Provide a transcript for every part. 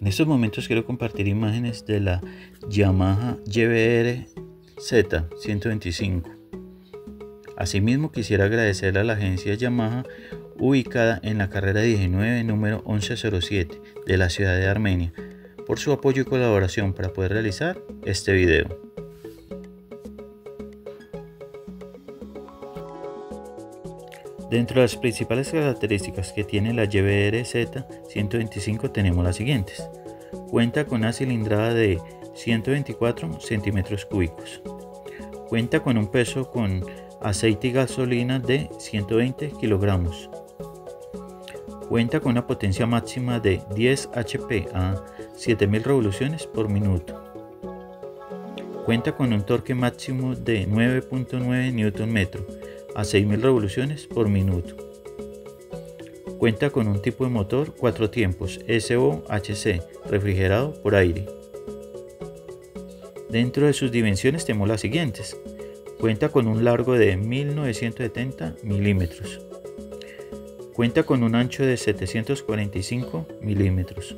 En estos momentos quiero compartir imágenes de la Yamaha YBR Z125. Asimismo quisiera agradecer a la agencia Yamaha ubicada en la carrera 19 número 1107 de la ciudad de Armenia por su apoyo y colaboración para poder realizar este video. Dentro de las principales características que tiene la YBR Z125 tenemos las siguientes. Cuenta con una cilindrada de 124 centímetros cúbicos. Cuenta con un peso con aceite y gasolina de 120 kilogramos. Cuenta con una potencia máxima de 10 HP a 7000 revoluciones por minuto. Cuenta con un torque máximo de 9.9 Nm a 6.000 revoluciones por minuto. Cuenta con un tipo de motor 4 tiempos SOHC refrigerado por aire. Dentro de sus dimensiones tenemos las siguientes. Cuenta con un largo de 1970 milímetros. Cuenta con un ancho de 745 milímetros.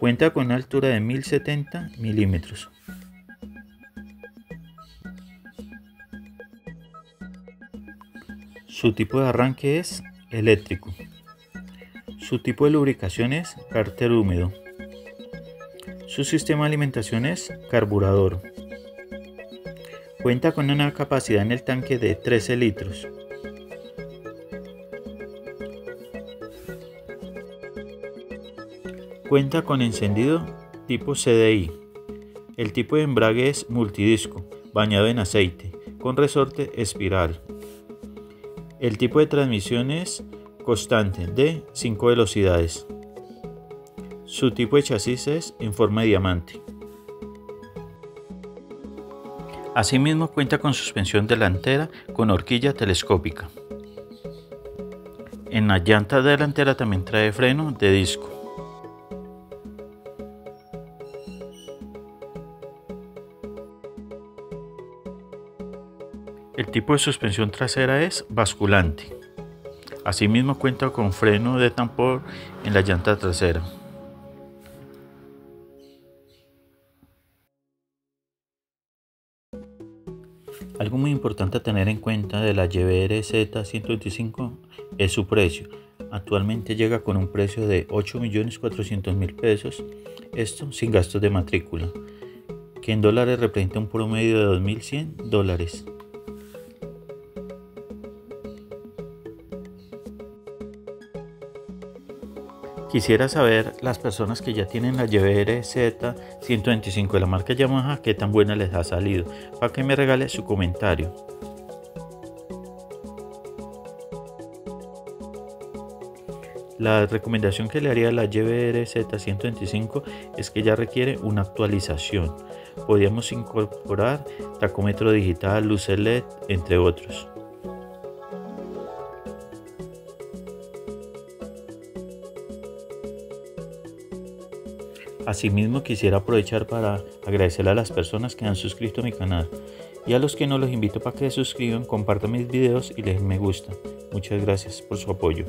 Cuenta con una altura de 1070 milímetros. Su tipo de arranque es eléctrico. Su tipo de lubricación es cárter húmedo. Su sistema de alimentación es carburador. Cuenta con una capacidad en el tanque de 13 litros. Cuenta con encendido tipo CDI. El tipo de embrague es multidisco, bañado en aceite, con resorte espiral. El tipo de transmisión es constante de 5 velocidades. Su tipo de chasis es en forma de diamante. Asimismo cuenta con suspensión delantera con horquilla telescópica. En la llanta delantera también trae freno de disco. El tipo de suspensión trasera es basculante. Asimismo cuenta con freno de tambor en la llanta trasera. Algo muy importante a tener en cuenta de la YBR Z125 es su precio. Actualmente llega con un precio de 8.400.000 pesos, esto sin gastos de matrícula, que en dólares representa un promedio de 2.100 dólares. Quisiera saber las personas que ya tienen la YBR Z125 de la marca Yamaha, qué tan buena les ha salido, para que me regale su comentario. La recomendación que le haría a la YBR Z125 es que ya requiere una actualización. Podríamos incorporar tacómetro digital, luces LED, entre otros. Asimismo quisiera aprovechar para agradecerle a las personas que han suscrito a mi canal y a los que no los invito para que se suscriban, compartan mis videos y les me gusta. Muchas gracias por su apoyo.